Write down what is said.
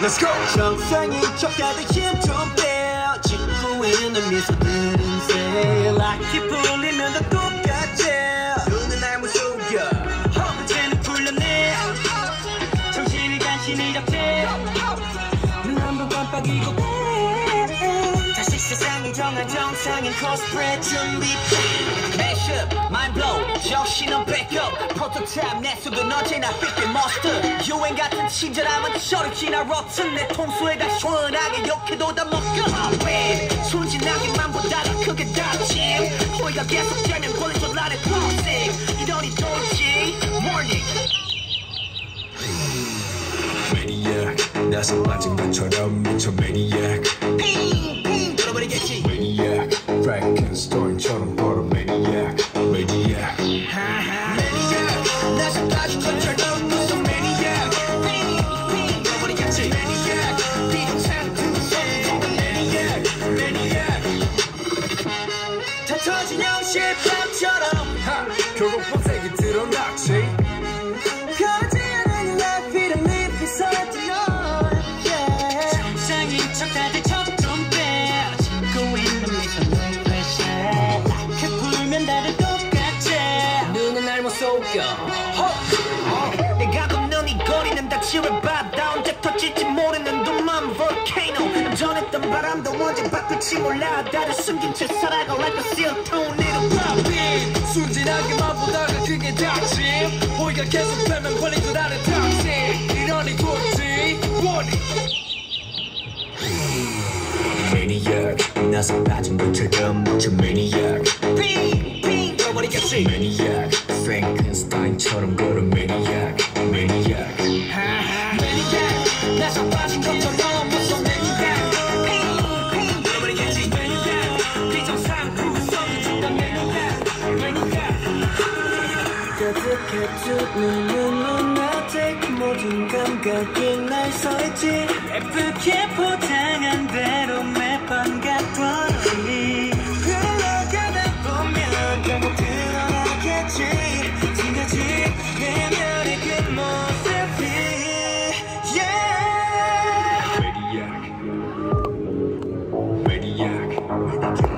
Let's go. 정상인 척 다들 힘좀 빼. 짓고 있는 미소들은 새. 락이 풀리면 다 똑같지. 눈은 날 무속여. 허브제는 풀렸네. 정신이 간신히 잡채. 눈한번 깜빡이고 세상이 정한 정상인 코스프레 준비. Mashup, mind blow, 정신은 backup. 프로토타입 내 속은 언제나 fit monster. 유행 같은 친절함은 저리 지나 rotten. 내 통수에 다 시원하게 욕해도 다 먹어. 왜 순진하게만 보다가 크게 다침. 호의가 계속되면 권리줄 나를 toxic. 이러니 돌지 warning. Maniac. 나서 빠진 것처럼 미쳐 maniac. 터진 영실밤처럼 하. 결국 본색이 드러났지. 가지 않은 정상인 척 다들 척좀 빼. 짓고 있는 미소는 회색. 그 풀면 다들 똑같지. 눈은 날 못 속여. 내가 걷는 이 거리는 다 지뢰바다 언제 터질지 모르 바람도 언제 바꿀지 몰라 다들 숨긴 채 살아가 like a seal tornado popping 순진하게만 보다가 그게 다침. 호의가 계속되면 권리줄 아는 toxic. 이러니 돌지. Warning. Maniac. 나서 빠진 것처럼 미쳐 maniac. 빙빙 돌아버리겠지 Maniac. Frankenstein처럼 걸어 maniac. Maniac. 가득해준 눈은 눈앞에 모든 감각이 날 서있지. 예쁘게 포장한 대로 매번 같더니 흘러가다 보면 결국 드러나겠지. 지나지 내면의 그 모습이. Yeah. Maniac. Maniac.